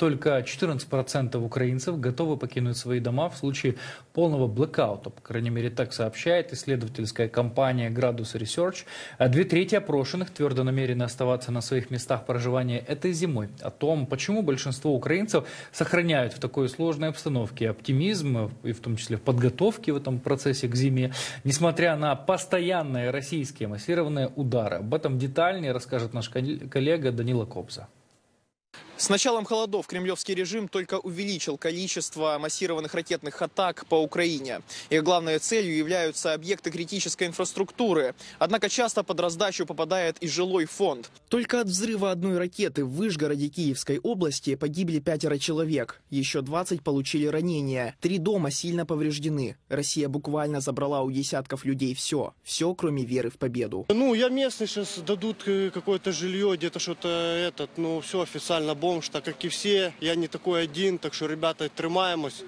Только 14% украинцев готовы покинуть свои дома в случае полного блэкаута. По крайней мере, так сообщает исследовательская компания Gradus Research. А две трети опрошенных твердо намерены оставаться на своих местах проживания этой зимой. О том, почему большинство украинцев сохраняют в такой сложной обстановке оптимизм, и в том числе в подготовке в этом процессе к зиме, несмотря на постоянные российские массированные удары. Об этом детальнее расскажет наш коллега Данила Кобза. С началом холодов кремлевский режим только увеличил количество массированных ракетных атак по Украине. Их главной целью являются объекты критической инфраструктуры. Однако часто под раздачу попадает и жилой фонд. Только от взрыва одной ракеты в Выжгороде Киевской области погибли пятеро человек. Еще 20 получили ранения. Три дома сильно повреждены. Россия буквально забрала у десятков людей все. Все, кроме веры в победу. Ну, я местный, сейчас дадут э, какое-то жилье, где-то что-то этот, ну, все официально бомж, так как и все. Я не такой один, так что, ребята, тримаємось,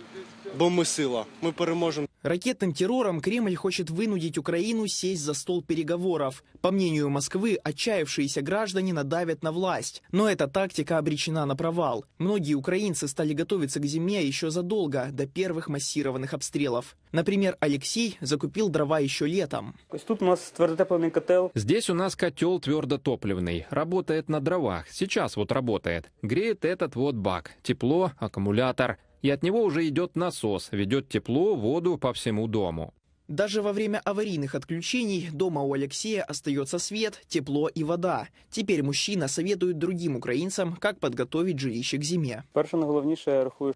бо ми сила. Ми переможемо. Ракетным террором Кремль хочет вынудить Украину сесть за стол переговоров. По мнению Москвы, отчаявшиеся граждане надавят на власть. Но эта тактика обречена на провал. Многие украинцы стали готовиться к зиме еще задолго, до первых массированных обстрелов. Например, Алексей закупил дрова еще летом. Тут у нас твердотопливный котел. Здесь у нас котел твердотопливный. Работает на дровах. Сейчас вот работает. Греет этот вот бак. Тепло, аккумулятор и от него уже идет насос, ведет тепло, воду по всему дому. Даже во время аварийных отключений дома у Алексея остается свет, тепло и вода. Теперь мужчина советует другим украинцам, как подготовить жилище к зиме.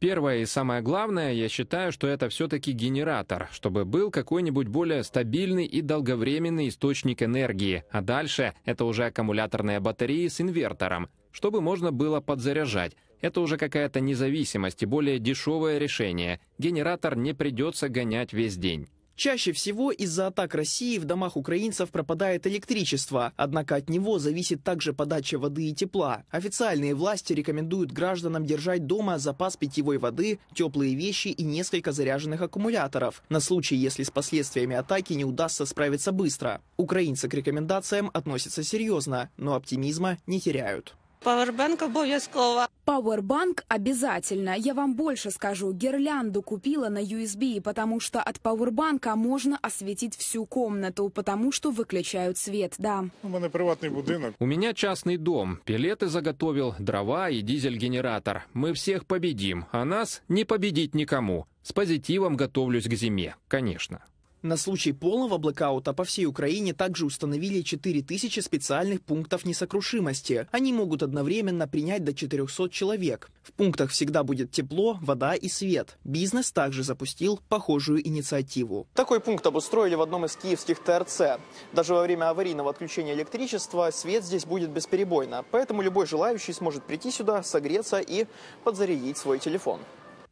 Первое и самое главное, я считаю, что это все-таки генератор, чтобы был какой-нибудь более стабильный и долговременный источник энергии. А дальше это уже аккумуляторные батареи с инвертором, чтобы можно было подзаряжать. Это уже какая-то независимость и более дешевое решение. Генератор не придется гонять весь день. Чаще всего из-за атак России в домах украинцев пропадает электричество, однако от него зависит также подача воды и тепла. Официальные власти рекомендуют гражданам держать дома запас питьевой воды, теплые вещи и несколько заряженных аккумуляторов, на случай, если с последствиями атаки не удастся справиться быстро. Украинцы к рекомендациям относятся серьезно, но оптимизма не теряют. Пауэрбанк обов'язково. Пауэрбанк обязательно. Я вам больше скажу. Гирлянду купила на USB, потому что от пауэрбанка можно осветить всю комнату, потому что выключают свет, да. У меня приватный будинок. У меня частный дом. Пилеты заготовил, дрова и дизель-генератор. Мы всех победим, а нас не победить никому. С позитивом готовлюсь к зиме, конечно. На случай полного блокаута по всей Украине также установили 4000 специальных пунктов несокрушимости. Они могут одновременно принять до 400 человек. В пунктах всегда будет тепло, вода и свет. Бизнес также запустил похожую инициативу. Такой пункт обустроили в одном из киевских ТРЦ. Даже во время аварийного отключения электричества свет здесь будет бесперебойно. Поэтому любой желающий сможет прийти сюда, согреться и подзарядить свой телефон.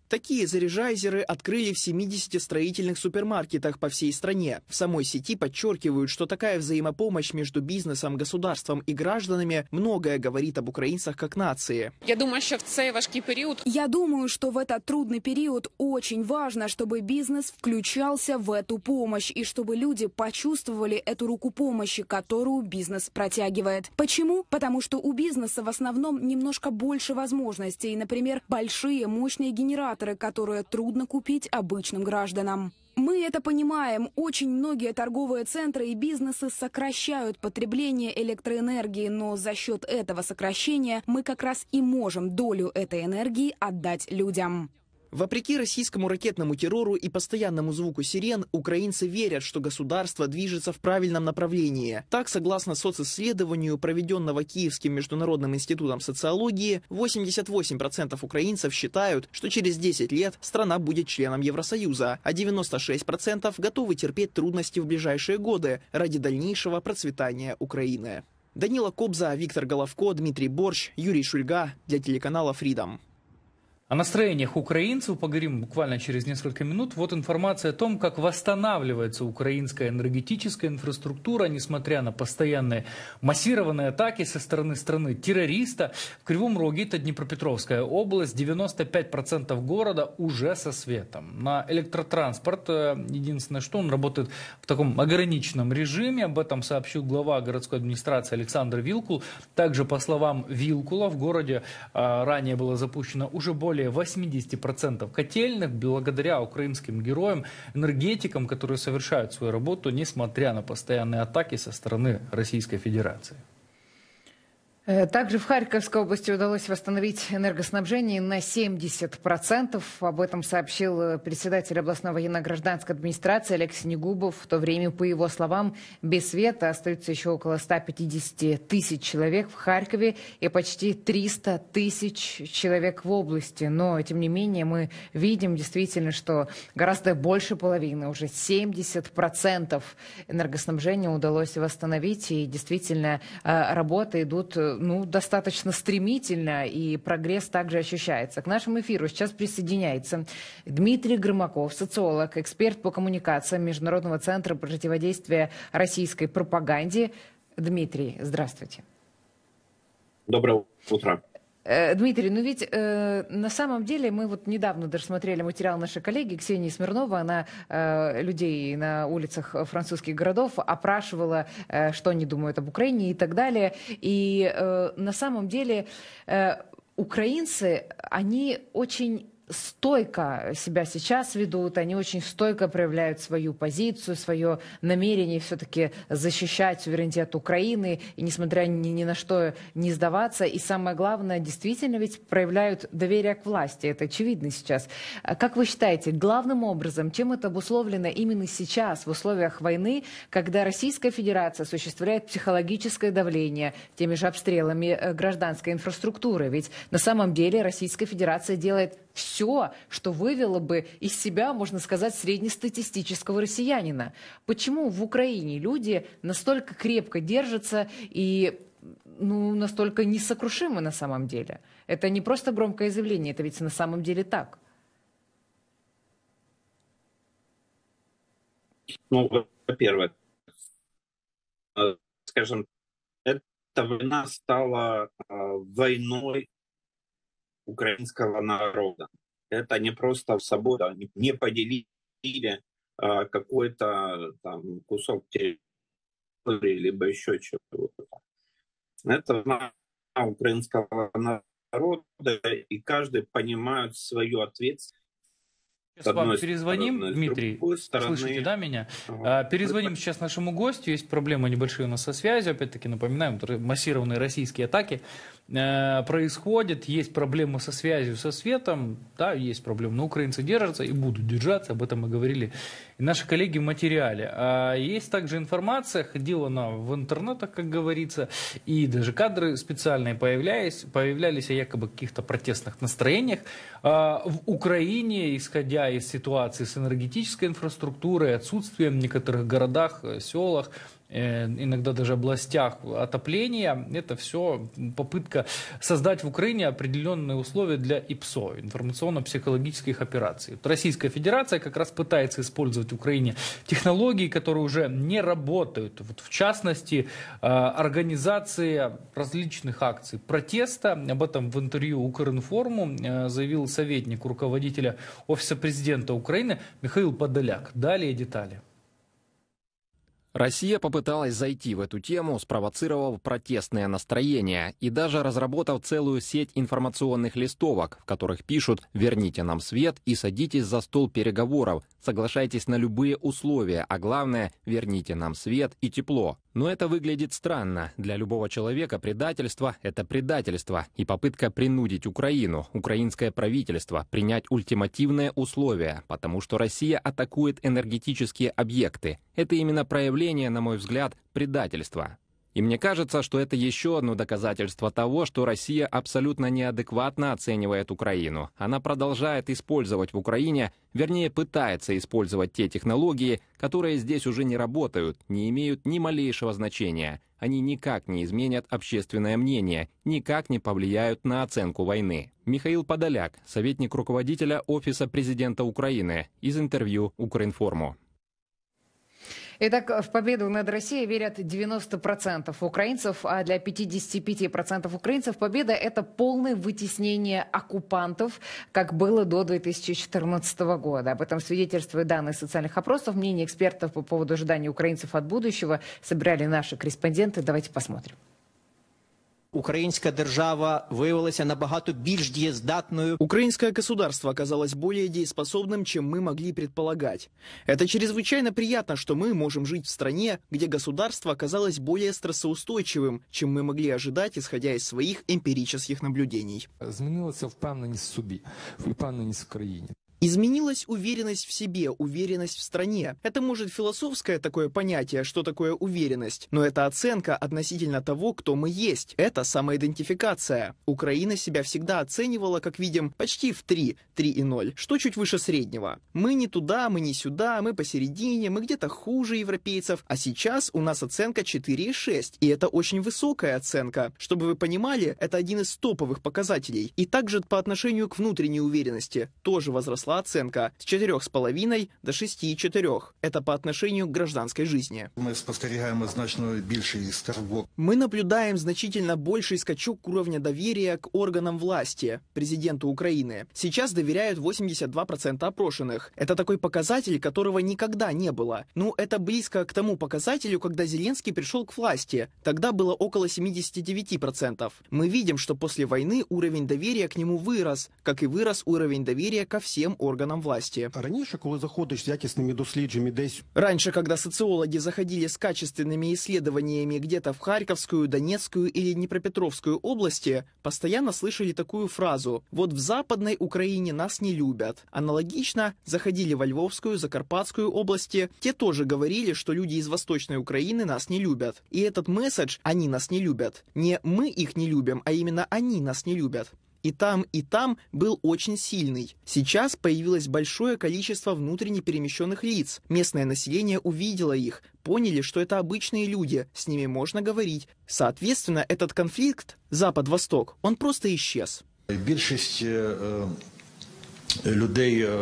Такие заряжайзеры открыли в 70 строительных супермаркетах по всей стране. В самой сети подчеркивают, что такая взаимопомощь между бизнесом, государством и гражданами многое говорит об украинцах как нации. Я думаю, что в цей важкий период... Я думаю, что в этот трудный период очень важно, чтобы бизнес включался в эту помощь и чтобы люди почувствовали эту руку помощи, которую бизнес протягивает. Почему? Потому что у бизнеса в основном немножко больше возможностей. Например, большие мощные генераторы аккумуляторы, которые трудно купить обычным гражданам. Мы это понимаем. Очень многие торговые центры и бизнесы сокращают потребление электроэнергии, но за счет этого сокращения мы как раз и можем долю этой энергии отдать людям. Вопреки российскому ракетному террору и постоянному звуку сирен, украинцы верят, что государство движется в правильном направлении. Так, согласно социсследованию, проведенного Киевским международным институтом социологии, 88% украинцев считают, что через 10 лет страна будет членом Евросоюза, а 96% готовы терпеть трудности в ближайшие годы ради дальнейшего процветания Украины. Данила Кобза, Виктор Головко, Дмитрий Борщ, Юрий Шульга для телеканала Freedom. О настроениях украинцев поговорим буквально через несколько минут. Вот информация о том, как восстанавливается украинская энергетическая инфраструктура, несмотря на постоянные массированные атаки со стороны страны террориста. В Кривом Роге, это Днепропетровская область, 95% города уже со светом. На электротранспорт, э, единственное, что он работает в таком ограниченном режиме. Об этом сообщил глава городской администрации Александр Вилкул. Также, по словам Вилкула, в городе э, ранее было запущено уже более более 80% котельных благодаря украинским героям, энергетикам, которые совершают свою работу, несмотря на постоянные атаки со стороны Российской Федерации. Э, также в Харьковской области удалось восстановить энергоснабжение на 70%. Об этом сообщил э, председатель областной военно-гражданской администрации Олег Снегубов. В то время, по его словам, без света остается еще около 150 тысяч человек в Харькове и почти 300 тысяч человек в области. Но, тем не менее, мы видим действительно, что гораздо больше половины, уже 70% энергоснабжения удалось восстановить. И действительно, э, работы идут ну, достаточно стремительно, и прогресс также ощущается. К нашему эфиру сейчас присоединяется Дмитрий Громаков, социолог, эксперт по коммуникациям Международного центра противодействия российской пропаганде. Дмитрий, здравствуйте. Доброе утро. Э, Дмитрий, ну ведь э, на самом деле мы вот недавно даже смотрели материал нашей коллеги Ксении Смирнова, она э, людей на улицах французских городов опрашивала, э, что они думают об Украине и так далее. И э, на самом деле э, украинцы, они очень стойко себя сейчас ведут, они очень стойко проявляют свою позицию, свое намерение все-таки защищать суверенитет Украины и, несмотря ни, ни на что, не сдаваться. И самое главное, действительно ведь проявляют доверие к власти. Это очевидно сейчас. А как вы считаете, главным образом, чем это обусловлено именно сейчас, в условиях войны, когда Российская Федерация осуществляет психологическое давление теми же обстрелами э, гражданской инфраструктуры? Ведь на самом деле Российская Федерация делает все, что вывело бы из себя, можно сказать, среднестатистического россиянина. Почему в Украине люди настолько крепко держатся и ну, настолько несокрушимы на самом деле? Это не просто громкое заявление, это ведь на самом деле так. Ну, во-первых, э, скажем, эта война стала э, войной украинского народа. Это не просто в они не поделили а, какой-то там кусок территории, либо еще чего-то. Это украинского народа, и каждый понимает свою ответственность Сейчас вам перезвоним, стороны, Дмитрий. Стороны... Слышите, да, меня? Ага. Перезвоним сейчас нашему гостю. Есть проблемы небольшие у нас со связью. Опять-таки напоминаем, массированные российские атаки э, происходят. Есть проблемы со связью, со светом. Да, есть проблемы. Но украинцы держатся и будут держаться. Об этом мы говорили и наши коллеги в материале. А есть также информация, ходила она в интернетах, как говорится, и даже кадры специальные появлялись, появлялись о якобы каких-то протестных настроениях. А, в Украине, исходя из ситуации с энергетической инфраструктурой, отсутствием в некоторых городах, э, селах, иногда даже областях отопления. Это все попытка создать в Украине определенные условия для ИПСО, информационно-психологических операций. Российская Федерация как раз пытается использовать в Украине технологии, которые уже не работают. Вот в частности, э, организация различных акций протеста. Об этом в интервью Укринформу э, заявил советник руководителя Офиса президента Украины Михаил Подоляк. Далее детали. Россия попыталась зайти в эту тему, спровоцировав протестное настроение и даже разработав целую сеть информационных листовок, в которых пишут «Верните нам свет и садитесь за стол переговоров, соглашайтесь на любые условия, а главное, верните нам свет и тепло». Но это выглядит странно. Для любого человека предательство – это предательство и попытка принудить Украину, украинское правительство, принять ультимативные условия, потому что Россия атакует энергетические объекты. Это именно проявление, на мой взгляд, предательства. И мне кажется, что это еще одно доказательство того, что Россия абсолютно неадекватно оценивает Украину. Она продолжает использовать в Украине, вернее пытается использовать те технологии, которые здесь уже не работают, не имеют ни малейшего значения. Они никак не изменят общественное мнение, никак не повлияют на оценку войны. Михаил Подоляк, советник руководителя Офиса президента Украины, из интервью Укринформу. Итак, в победу над Россией верят 90% украинцев, а для 55% украинцев победа – это полное вытеснение оккупантов, как было до 2014 года. Об этом свидетельствуют данные социальных опросов. Мнение экспертов по поводу ожидания украинцев от будущего собирали наши корреспонденты. Давайте посмотрим. Украинская держава виявилася набагато більш дієздатною. Украинское государство оказалось более дееспособным, чем мы могли предполагать. Это чрезвычайно приятно, что мы можем жить в стране, где государство оказалось более стрессоустойчивым, чем мы могли ожидать, исходя из своих эмпирических наблюдений. Змінилася впевненість в собі, впевненість в країні. Изменилась уверенность в себе, уверенность в стране. Это может философское такое понятие, что такое уверенность, но это оценка относительно того, кто мы есть. Это самоидентификация. Украина себя всегда оценивала, как видим, почти в 3, 3,0, что чуть выше среднего. Мы не туда, мы не сюда, мы посередине, мы где-то хуже европейцев, а сейчас у нас оценка 4,6, и это очень высокая оценка. Чтобы вы понимали, это один из топовых показателей. И также по отношению к внутренней уверенности тоже возросла оценка с 4,5 до 6,4. Это по отношению к гражданской жизни. Ми спостерігаємо значно більший стрибок. Мы наблюдаем значительно больший скачок уровня доверия к органам власти, президенту Украины. Сейчас доверяют 82% опрошенных. Это такой показатель, которого никогда не было. Ну, это близко к тому показателю, когда Зеленский пришел к власти. Тогда было около 79%. Мы видим, что после войны уровень доверия к нему вырос, как и вырос уровень доверия ко всем органам власти. Раніше, коли заходиш з якісними дослідженнями десь Раньше, когда социологи заходили с качественными исследованиями где-то в Харьковскую, Донецкую или Днепропетровскую области, постоянно слышали такую фразу «Вот в Западной Украине нас не любят». Аналогично заходили во Львовскую, Закарпатскую области, те тоже говорили, что люди из Восточной Украины нас не любят. И этот месседж «они нас не любят» не «мы их не любим», а именно «они нас не любят». И там, и там был очень сильный. Сейчас появилось большое количество внутренне перемещенных лиц. Местное население увидело их, поняли, что это обычные люди, с ними можно говорить. Соответственно, этот конфликт Запад-Восток, он просто исчез. Більшість е, е, людей е,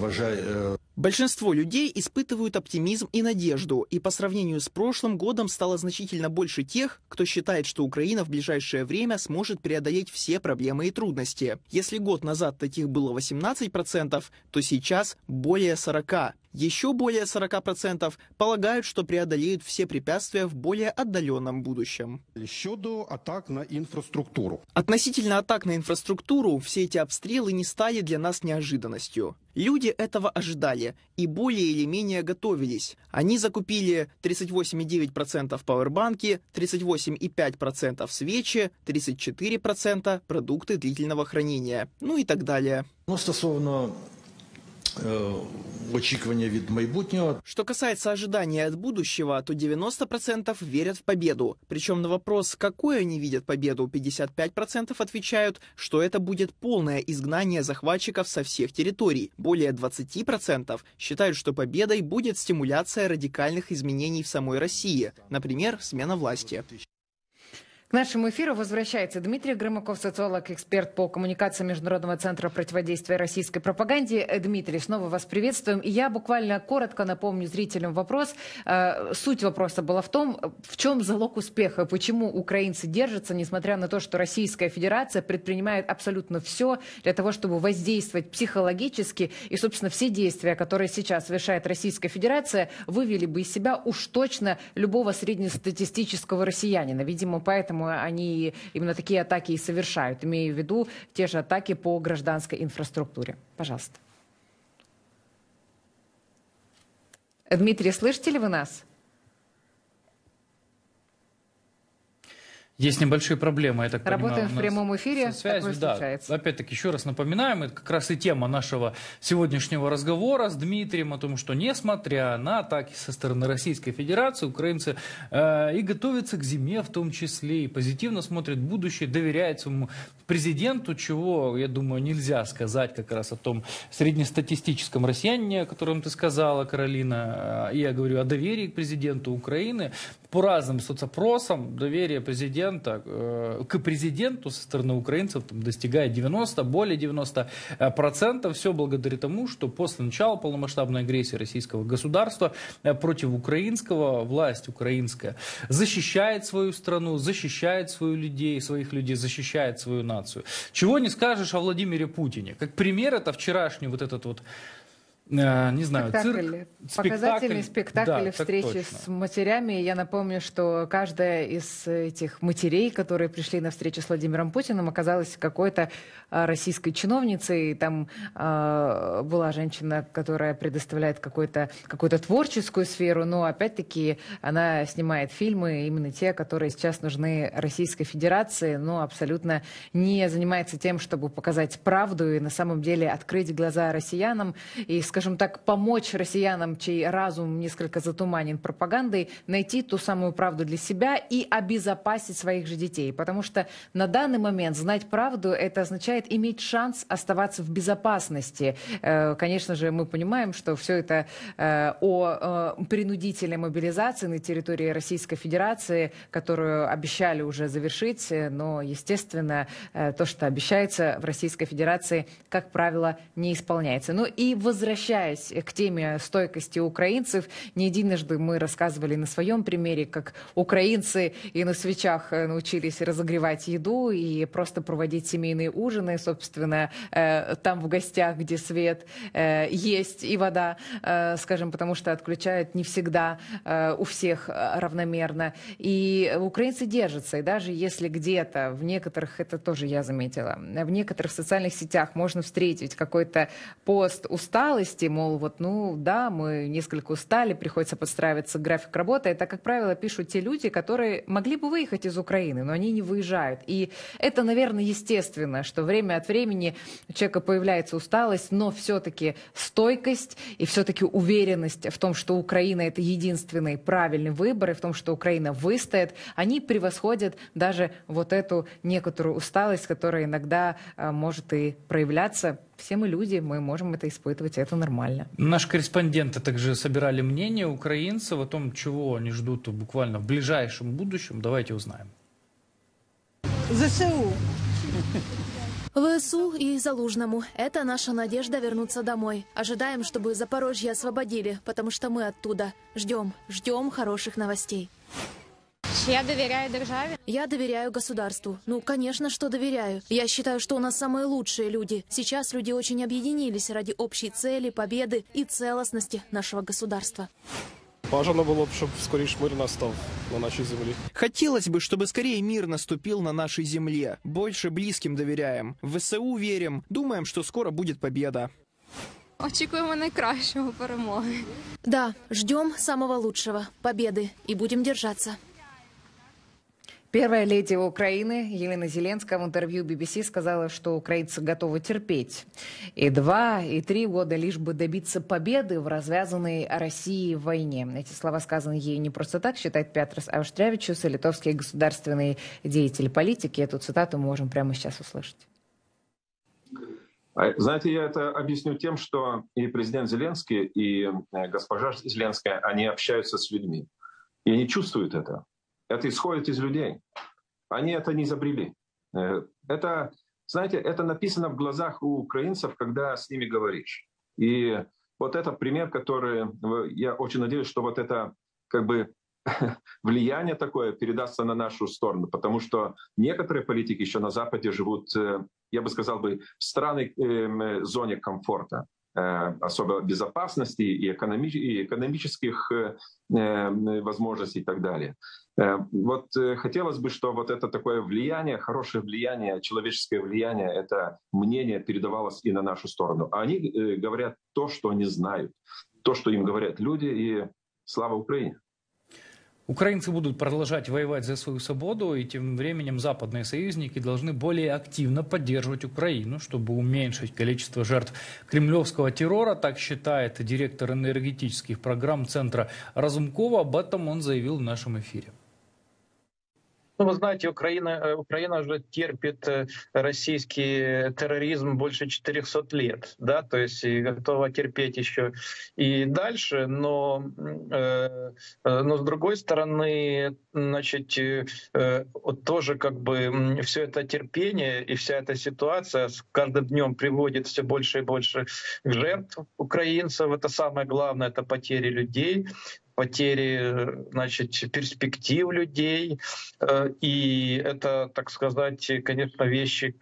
вважає. Большинство людей испытывают оптимизм и надежду, и по сравнению с прошлым годом стало значительно больше тех, кто считает, что Украина в ближайшее время сможет преодолеть все проблемы и трудности. Если год назад таких было 18%, то сейчас более 40%. Еще более 40% полагают, что преодолеют все препятствия в более отдаленном будущем. щодо атак на інфраструктуру. Относительно атак на инфраструктуру, все эти обстрелы не стали для нас неожиданностью. Люди этого ожидали и более или менее готовились. Они закупили 38,9% пауэрбанки, 38,5% свечи, 34% продукты длительного хранения, ну и так далее. Ну, стосовно очікування від майбутнього, Что касается ожидания от будущего, то 90% верят в победу. Причем на вопрос, какой они видят победу, 55% отвечают, что это будет полное изгнание захватчиков со всех территорий. Более 20% считают, что победой будет стимуляция радикальных изменений в самой России, например, смена власти. К нашему эфиру возвращается Дмитрий Громаков, социолог, эксперт по коммуникациям Международного центра противодействия российской пропаганде. Э, Дмитрий, снова вас приветствуем. И я буквально коротко напомню зрителям вопрос. Э, Суть вопроса была в том, в чем залог успеха, почему украинцы держатся, несмотря на то, что Российская Федерация предпринимает абсолютно все для того, чтобы воздействовать психологически. И, собственно, все действия, которые сейчас совершает Российская Федерация, вывели бы из себя уж точно любого среднестатистического россиянина. Видимо, поэтому они именно такие атаки и совершают, имея в виду те же атаки по гражданской инфраструктуре. Пожалуйста. Дмитрий, слышите ли вы нас? Есть небольшие проблемы, я так Работаем понимаю. в прямом эфире, со связью, такое да. случается. Опять-таки, еще раз напоминаем, это как раз и тема нашего сегодняшнего разговора с Дмитрием о том, что несмотря на атаки со стороны Российской Федерации, украинцы э, и готовятся к зиме в том числе, и позитивно смотрят будущее, доверяют своему президенту, чего, я думаю, нельзя сказать как раз о том среднестатистическом россиянине, о котором ты сказала, Каролина. Э, Я говорю о доверии к президенту Украины. По разным соцопросам доверие президента э, к президенту со стороны украинцев там, достигает 90, более 90 э, процентов. Все благодаря тому, что после начала полномасштабной агрессии российского государства э, против украинского, власть украинская защищает свою страну, защищает свою людей, своих людей, защищает свою нацию. Чего не скажешь о Владимире Путине. Как пример, это вчерашний вот этот вот не знаю, Спектакль. цирк, Показательный спектакль Да, так встречи с матерями. Я напомню, что каждая из этих матерей, которые пришли на встречу с Владимиром Путиным, оказалась какой-то а, российской чиновницей. Там а, была женщина, которая предоставляет какую-то творческую сферу, но опять-таки она снимает фильмы, именно те, которые сейчас нужны Российской Федерации, но абсолютно не занимается тем, чтобы показать правду и на самом деле открыть глаза россиянам и, скажем так, помочь россиянам, чей разум несколько затуманен пропагандой, найти ту самую правду для себя и обезопасить своих же детей. Потому что на данный момент знать правду, это означает иметь шанс оставаться в безопасности. Э, Конечно же, мы понимаем, что все это э, о э, принудительной мобилизации на территории Российской Федерации, которую обещали уже завершить, но, естественно, то, что обещается в Российской Федерации, как правило, не исполняется. Ну и возвращаясь к теме стойкости украинцев, не единожды мы рассказывали на своем примере, как украинцы и на свечах э, научились разогревать еду и просто проводить семейные ужины, собственно, э, там в гостях, где свет э, есть и вода, э, скажем, потому что отключают не всегда э, у всех э, равномерно. И украинцы держатся, и даже если где-то, в некоторых, это тоже я заметила, в некоторых социальных сетях можно встретить какой-то пост усталости, мол, вот, ну да, мы несколько устали, приходится подстраиваться график работы. Это, как правило, пишут те люди, которые могли бы выехать из Украины, но они не выезжают. И это, наверное, естественно, что время от времени у человека появляется усталость, но все-таки стойкость и все-таки уверенность в том, что Украина это единственный правильный выбор, и в том, что Украина выстоит, они превосходят даже вот эту некоторую усталость, которая иногда э, может и проявляться. Все мы люди, мы можем это испытывать, и это нормально. Наши корреспонденты также собирали мнение украинцев о том, чего они ждут буквально в ближайшем будущем. Давайте узнаем. ЗСУ. ВСУ и Залужному. Это наша надежда вернуться домой. Ожидаем, чтобы Запорожье освободили, потому что мы оттуда. Ждем, ждем хороших новостей. Чи я доверяю державе? Я доверяю государству. Ну, конечно, что доверяю. Я считаю, что у нас самые лучшие люди. Сейчас люди очень объединились ради общей цели, победы и целостности нашего государства. Бажано було б, щоб скоріш мир настав на нашій землі. Хотелось бы, чтобы скорее мир наступил на нашей земле. Больше близким доверяем. В ВСУ верим. Думаем, что скоро будет победа. Очікуємо найкращого перемоги. Да, ждем самого лучшего, победы, и будем держаться. Первая леди Украины Елена Зеленская в интервью BBC сказала, что украинцы готовы терпеть и два, и три года, лишь бы добиться победы в развязанной России войне. Эти слова сказаны ей не просто так, считает Петрос Ауштрявичус, литовский государственный деятель политики. Эту цитату мы можем прямо сейчас услышать. А, Знаете, я это объясню тем, что и президент Зеленский, и э, госпожа Зеленская, они общаются с людьми. И они чувствуют это. Это исходит из людей. Они это не изобрели. Э, Это, знаете, это написано в глазах у украинцев, когда с ними говоришь. И вот это пример, который, э, я очень надеюсь, что вот это как бы влияние такое передастся на нашу сторону, потому что некоторые политики еще на Западе живут, э, я бы сказал бы, в странной эм, зоне комфорта, особо безопасности и, экономи- и экономических э, э, возможностей и так далее. Э, Вот э, хотелось бы, что вот это такое влияние, хорошее влияние, человеческое влияние, это мнение передавалось и на нашу сторону. А они э, говорят то, что они знают, то, что им говорят люди, и слава Украине. Украинцы будут продолжать воевать за свою свободу, и тем временем западные союзники должны более активно поддерживать Украину, чтобы уменьшить количество жертв кремлевского террора, так считает директор энергетических программ Центра Разумкова. Об этом он заявил в нашем эфире. Ну, вы знаете, Украина, э, Украина уже терпит э, российский терроризм больше 400 лет, да, то есть и готова терпеть еще и дальше, но, э, но с другой стороны, значит, вот тоже как бы все это терпение и вся эта ситуация с каждым днем приводит все больше и больше жертв украинцев. Это самое главное, это потери людей потери значит, перспектив людей. Э, и это, так сказать, конечно, вещи,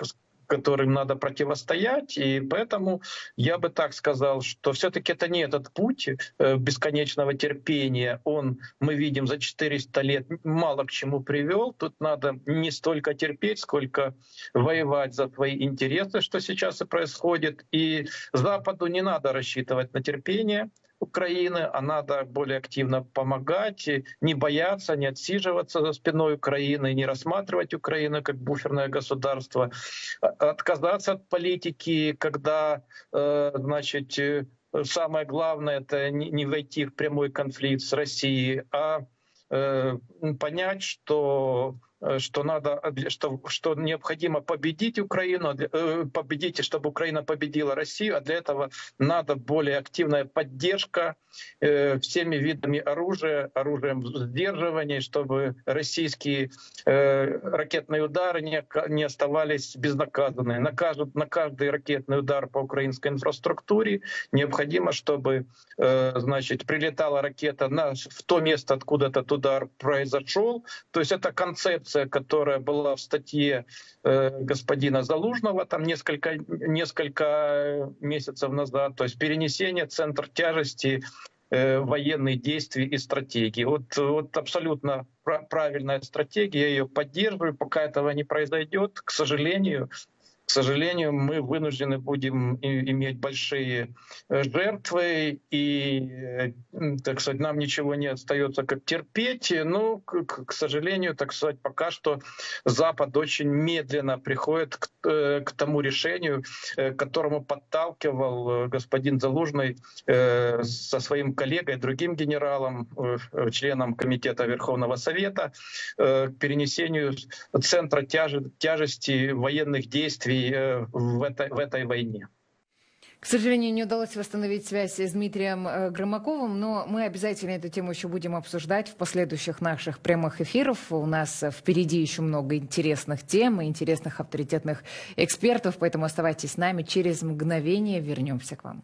которым надо противостоять. И поэтому я бы так сказал, что все-таки это не этот путь э, бесконечного терпения. Он, мы видим, за 400 лет мало к чему привел. Тут надо не столько терпеть, сколько воевать за свои интересы, что сейчас и происходит. И Западу не надо рассчитывать на терпение. Украины, а надо более активно помогать, не бояться, не отсиживаться за спиной Украины, не рассматривать Украину как буферное государство, а, отказаться от политики, когда, э, значит, э, самое главное это не войти в прямой конфликт с Россией, а э, понять, что что надо, что, что необходимо победить Украину, э, победить, чтобы Украина победила Россию, а для этого надо более активная поддержка э, всеми видами оружия, оружием сдерживания, чтобы российские ракетные удары не, не оставались безнаказанными. На каждый, на каждый ракетный удар по украинской инфраструктуре необходимо, чтобы значит, прилетала ракета на, в то место, откуда этот удар произошел. То есть это концепция концепция, которая была в статье э, господина Залужного там несколько, несколько месяцев назад, то есть перенесение центра тяжести э, военных действий и стратегии. Вот, вот абсолютно правильная стратегия, я ее поддерживаю, пока этого не произойдет, к сожалению, сожалению, мы вынуждены будем иметь большие э, жертвы, и, э, так сказать, нам ничего не остается, как терпеть. К, к сожалению, так сказать, пока что Запад очень медленно приходит к, э, к тому решению, к которому подталкивал господин Залужный со своим коллегой, другим генералом, членом Комитета Верховного Совета, к перенесению центра тяжести военных действий э, в этой, в этой войне. К сожалению, не удалось восстановить связь с Дмитрием э, Громаковым, но мы обязательно эту тему еще будем обсуждать в последующих наших прямых эфирах. У нас впереди еще много интересных тем и интересных авторитетных экспертов, поэтому оставайтесь с нами. Через мгновение вернемся к вам.